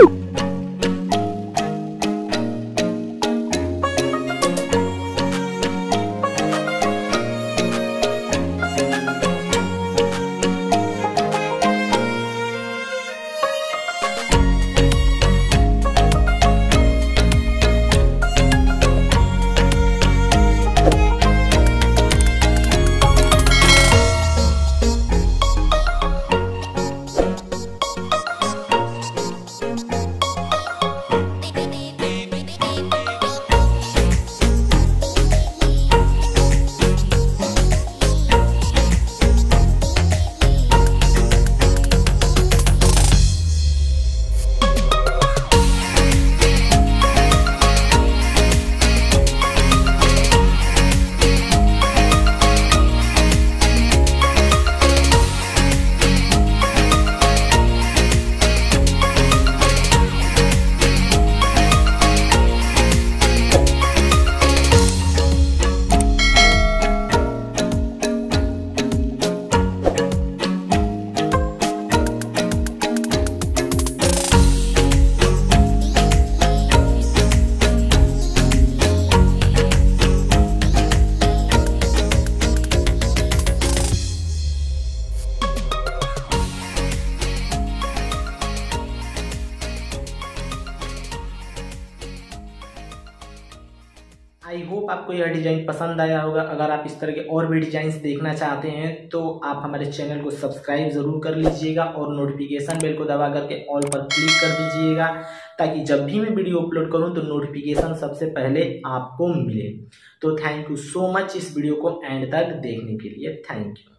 you hope आपको यह design पसंद आया होगा। अगर आप इस तरह के और भी डिज़ाइंस देखना चाहते हैं तो आप हमारे चैनल को सब्सक्राइब ज़रूर कर लीजिएगा और नोटिफिकेशन बेल को दबा करके ऑल पर क्लिक कर दीजिएगा, ताकि जब भी मैं वीडियो अपलोड करूँ तो नोटिफिकेशन सबसे पहले आपको मिले। तो थैंक यू सो मच इस वीडियो को एंड तक देखने के लिए। Thank you